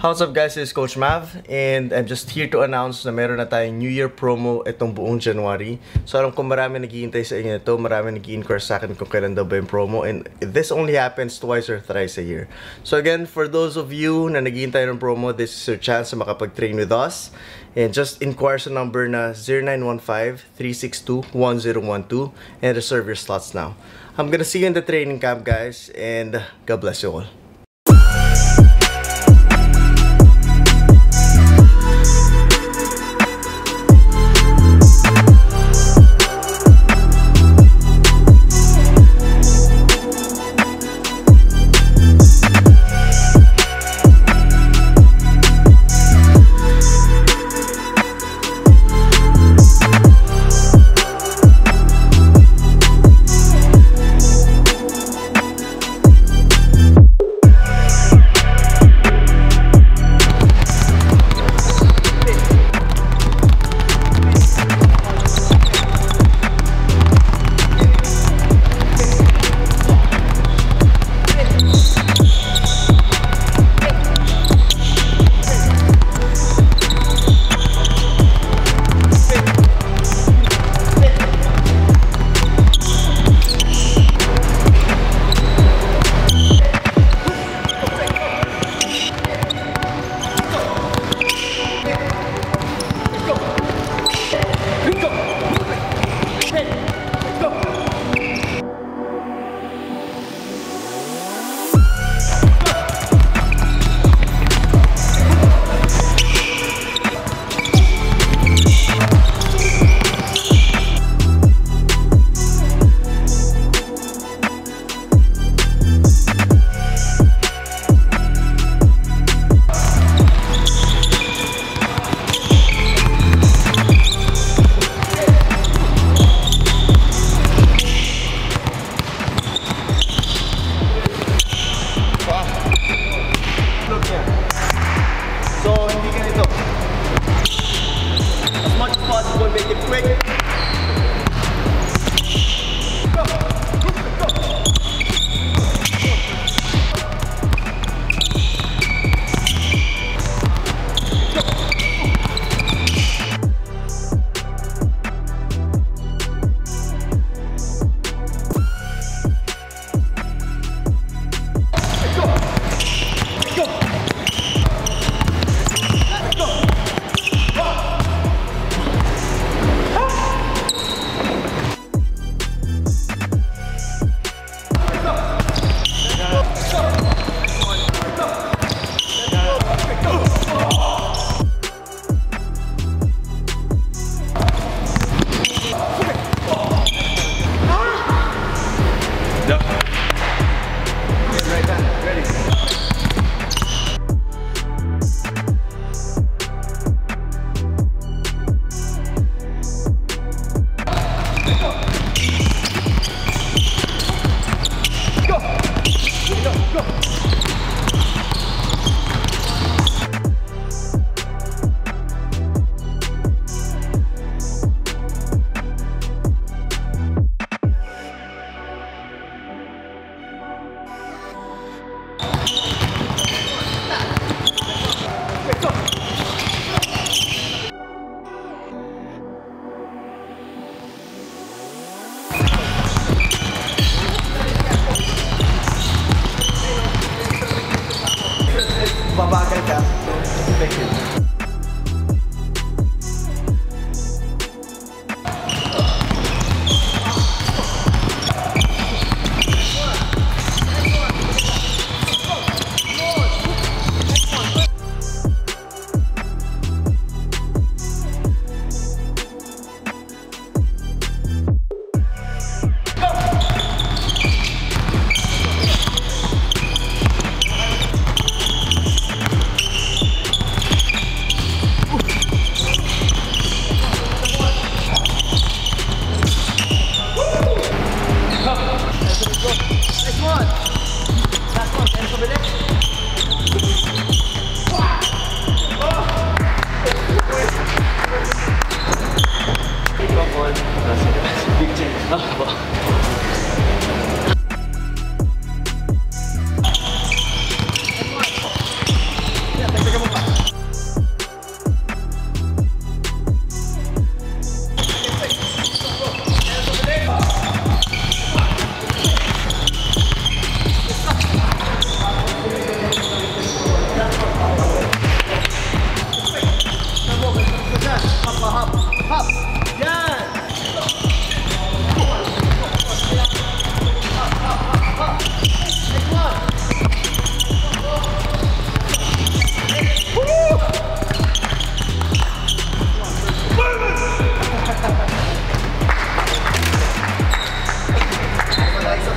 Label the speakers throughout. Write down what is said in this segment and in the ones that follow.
Speaker 1: How's up guys, this is Coach Mav and I'm just here to announce na meron na tayong New Year promo itong buong January. So alam ko marami naghihintay sa inyo ito, marami nag-inquire sa akin kung kailan daw ba yung promo and this only happens twice or thrice a year. So again, for those of you na naghihintay ng promo, this is your chance to makapag-train with us. And just inquire sa number na 0915-362-1012 and reserve your slots now. I'm gonna see you in the training camp guys and God bless you all.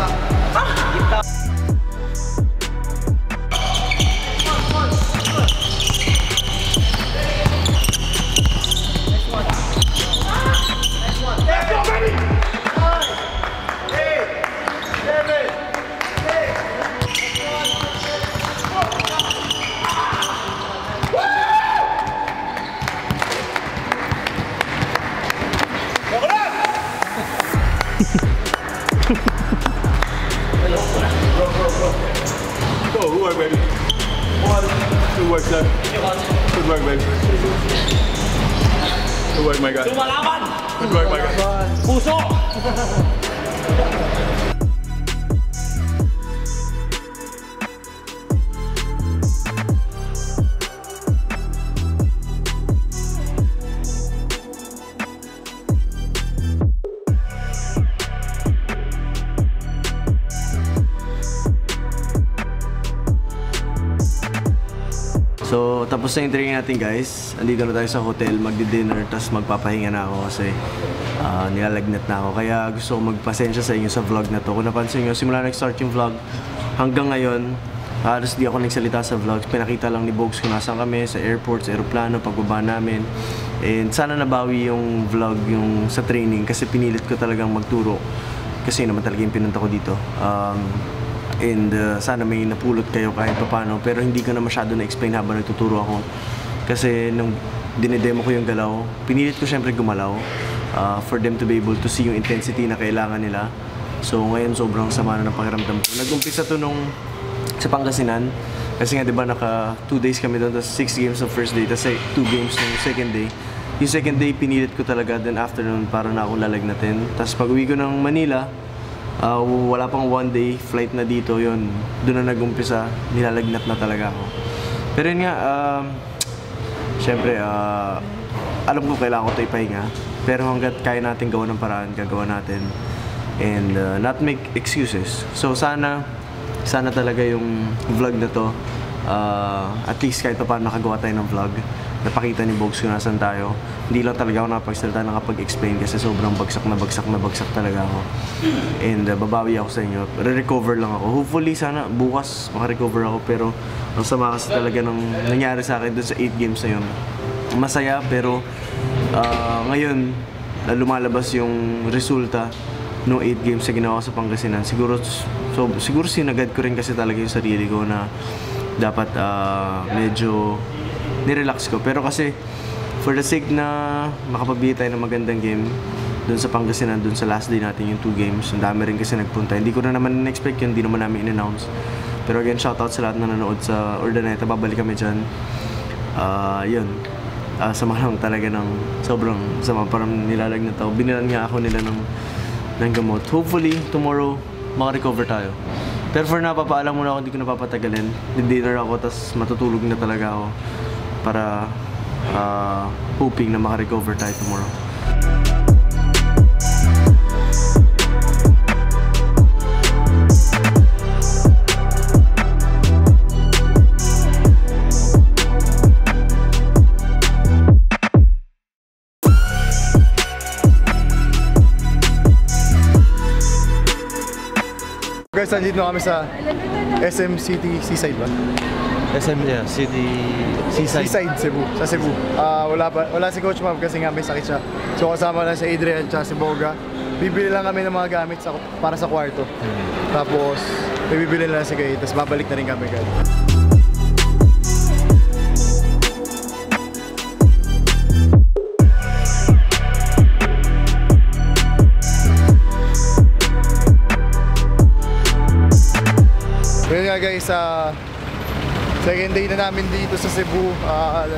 Speaker 1: Pak. Ah. Kita.
Speaker 2: Good work, sir. Good work, babe. Good work, my guy. Good work, my guy.
Speaker 3: Puso!
Speaker 1: So, tapos na yung training natin guys. Andito na tayo sa hotel, magdi-dinner, tapos magpapahinga na ako kasi ah, nilalagnat na ako. Kaya gusto ko magpasensya sa inyo sa vlog na to. Kung napansin nyo, simula nag-start yung vlog hanggang ngayon, halos di ako nagsalita sa vlogs. Pinakita lang ni Bogs kung nasan kami, sa airport, sa aeroplano, pagbaba namin. And sana nabawi yung vlog yung sa training kasi pinilit ko talagang magturo. Kasi naman talaga yung pinunta ko dito. Um, And uh, sana may napulot kayo kahit papano. Pero hindi ko na masyado na-explain habang nagtuturo ako. Kasi nung dinedemo ko yung galaw, pinilit ko syempre gumalaw uh, for them to be able to see yung intensity na kailangan nila. So ngayon sobrang sama na ng pakiramdam ko. Nag-umpisa to nung sa Pangasinan. Kasi nga 'di ba naka 2 days kami doon, tapos 6 games ng first day, tapos 2 games ng second day. Yung second day pinilit ko talaga, then after nun para na akong lalagnatin. Tapos pag uwi ko ng Manila, Ah, wala pang one day flight na dito yon doon na nag-umpisa. Nilalagnat na talaga ako. Pero yun nga um, syempre ah, alam ko kailangan ko ito ipahinga. Pero hanggat kaya natin gawa ng paraan gagawa natin. And uh, not make excuses. So sana sana talaga yung vlog na to ah, at least kahit pa paano nakagawa tayo ng vlog napakita ni Bogs kung nasan tayo. Hindi lang talaga ako nakapagsalita nakapag-explain kasi sobrang bagsak na bagsak na bagsak talaga ako. And uh, babawi ako sa inyo. Re-recover lang ako. Hopefully sana bukas makarecover ako pero ang sama kasi talaga ng nangyari sa akin dun sa 8 games na yun. Masaya pero ah, ngayon na lumalabas yung resulta no 8 games na ginawa sa Pangasinan. Siguro so, siguro sinagad ko rin kasi talaga yung sarili ko na dapat ah, medyo nirelax ko pero kasi for the sake na makapabili tayo ng magandang game dun sa Pangasinan, dun sa last day natin yung two games. Ang dami rin kasi nagpunta. Hindi ko na naman in-expect yun, hindi naman namin in-announce. Pero again, shoutout sa lahat na nanood sa Urdaneta. Babalik kami dyan. Ah, yun. Ah, sama lang talaga ng sobrang sama. Parang nilalagnat ako. Binilan nga ako nila ng, ng gamot. Hopefully, tomorrow, makarecover tayo. Pero for now, papaalam muna ako, hindi ko na papatagalin. Dinner ako, tapos matutulog na talaga ako para ah, hoping na makarecover tayo tomorrow.
Speaker 4: Guys, nandito na kami sa SM City Seaside ba?
Speaker 5: SM yeah, City Seaside.
Speaker 4: Seaside, Cebu. Sa Cebu. Ah, wala pa, wala si Coach Mav kasi nga may sakit siya. So kasama lang si Adrian at si Boga. Bibili lang kami ng mga gamit sa, para sa kwarto. Tapos, may bibili lang si Kay. Tapos babalik na rin kami guys. Guys, sa second day na namin dito sa Cebu. Ah,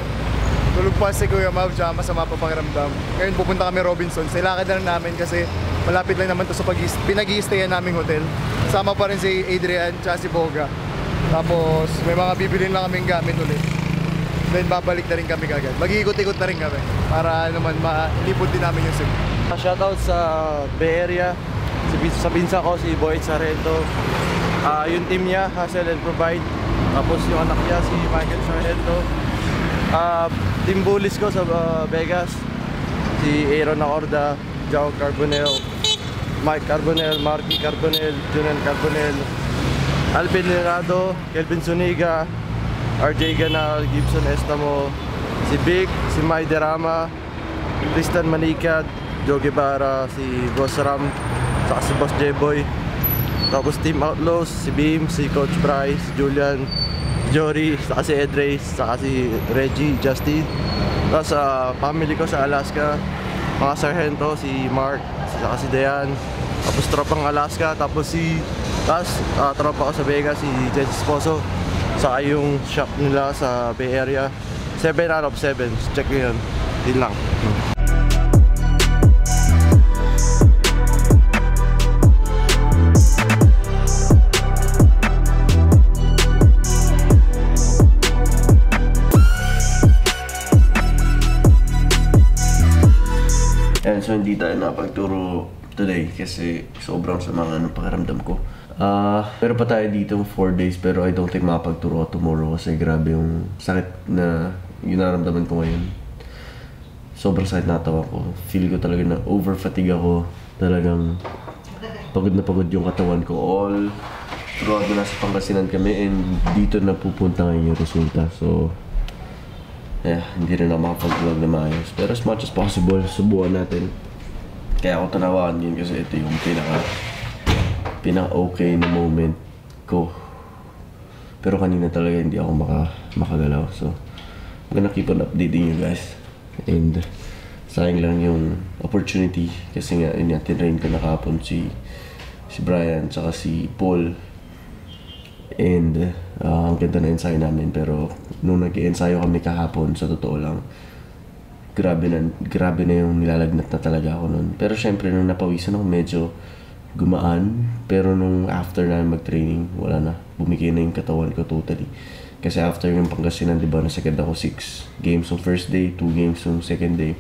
Speaker 4: tulog pa si Kuya Mav, tsaka masama pa pakiramdam. Ngayon pupunta kami Robinson. Silakad na lang namin kasi malapit lang naman to sa pag pinag naming hotel. Sama pa rin si Adrian tsaka si Boga. Tapos may mga bibilin lang kaming gamit ulit. Then babalik na rin kami kagad. Mag-iikot-ikot na rin kami para naman malipod din namin yung Cebu.
Speaker 5: Shoutout sa Bay Area, Bin- sa pinsa ko, si Boyd Sarento. Ah, yung team niya, Hustle and Provide. Tapos yung anak niya, si Michael Sarento. Ah, team bullies ko sa ah, Vegas, si Aaron Acorda, Joe Carbonell, Mike Carbonell, Marky Carbonell, Junel Carbonell, Alvin Leonardo, Kelvin Suniga, RJ Ganal, Gibson Estamo, si Vic, si Mai Derama, Tristan Manikad, Joe Guevara, si Boss Ram, saka si Boss J-Boy. Tapos Team Outlaws, si Beam, si Coach Bryce, Julian, Jory, saka si Ed Reyes, saka si Reggie, Justin. Tapos sa family ko sa Alaska, mga sargento, si Mark, saka si Dayan. Tapos tropang Alaska, tapos si tapos ah, tropa ko sa Vegas, si Jess Esposo, Saka yung shop nila sa Bay Area. 7 out of 7. Check nyo yun. Yun lang.
Speaker 3: And so hindi tayo nakapagturo today kasi sobrang sama nga ng pakiramdam ko. Ah, pero pa tayo dito 4 days pero I don't think makapagturo ako tomorrow kasi grabe yung sakit na yung nararamdaman ko ngayon. Sobrang sakit na tawa ko. Feel ko talaga na over fatigue ako. Talagang pagod na pagod yung katawan ko. All throughout na nasa Pangasinan kami and dito na pupunta ngayon yung resulta. So, Yeah, hindi rin ako makapag-vlog na maayos. Pero as much as possible, subukan natin. Kaya ako tanawagan yun kasi ito yung pinaka pinaka-okay na moment ko. Pero kanina talaga hindi ako maka, makagalaw. So, I'm gonna keep on updating you guys. And sayang lang yung opportunity kasi nga yun nga, tinrain ko na kahapon si si Brian tsaka si Paul And uh, ang ganda na ensayo namin pero nung nag-ensayo kami kahapon sa totoo lang grabe na grabe na yung nilalagnat na talaga ako noon. Pero syempre nung napawisan ako medyo gumaan pero nung after na mag-training wala na bumigay na yung katawan ko totally. Kasi after yung Pangasinan, di ba, nasagad ako 6 games on first day, 2 games on second day.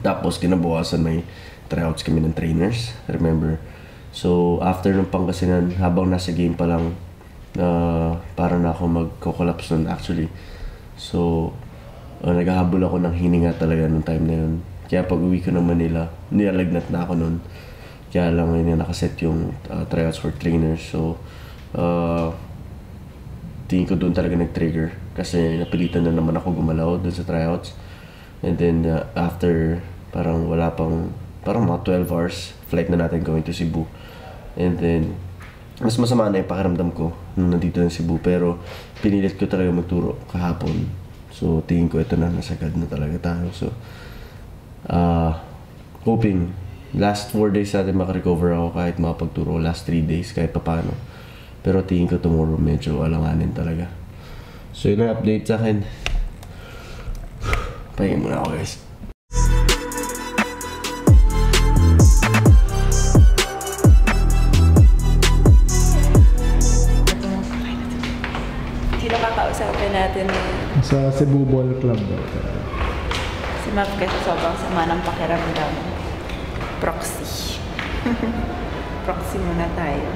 Speaker 3: Tapos kinabukasan may tryouts kami ng trainers, remember? So after ng Pangasinan, habang nasa game pa lang, na para na ako magko-collapse nun actually. So, uh, naghahabol ako ng hininga talaga nung time na yun. Kaya pag uwi ko ng Manila, nilalagnat na ako nun. Kaya lang ngayon nakaset yung uh, tryouts for trainers. So, uh, tingin ko doon talaga nag-trigger. Kasi napilitan na naman ako gumalaw doon sa tryouts. And then uh, after, parang wala pang, parang mga 12 hours flight na natin going to Cebu. And then, mas masama na yung pakiramdam ko nung nandito na Cebu. Pero pinilit ko talaga magturo kahapon. So tingin ko ito na, nasagad na talaga tayo. So, uh, hoping last 4 days natin makarecover ako kahit makapagturo. Last 3 days kahit papano. Pero tingin ko tomorrow medyo alanganin talaga. So yun ang update sa akin. Pahinga muna ako guys.
Speaker 4: Sa Cebu Ball Club.
Speaker 6: Si Mav kasi sobrang sama ng pakiramdam. Proxy. Proxy muna tayo.